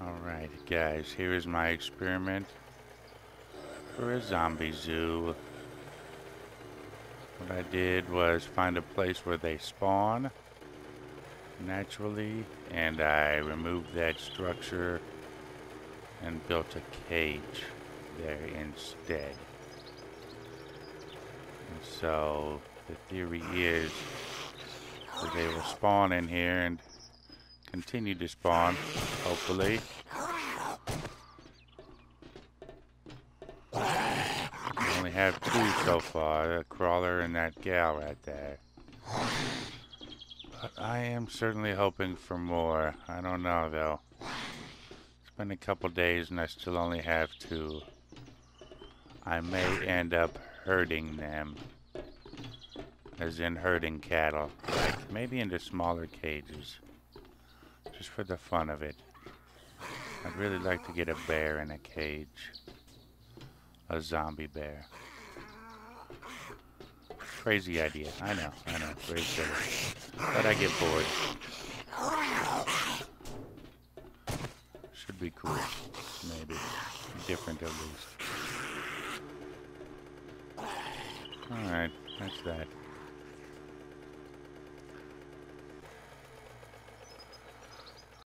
Alright guys, here is my experiment for a zombie zoo. What I did was find a place where they spawn naturally and I removed that structure and built a cage there instead. And so the theory is that they will spawn in here and continue to spawn, hopefully. We only have two so far, the crawler and that gal right there. But I am certainly hoping for more. I don't know though. It's been a couple days and I still only have two. I may end up herding them. As in herding cattle. Like maybe into smaller cages. Just for the fun of it. Really like to get a bear in a cage. A zombie bear. Crazy idea. I know, I know. Very silly. But I get bored. Should be cool. Maybe. Different at least. Alright, that's that.